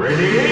Ready?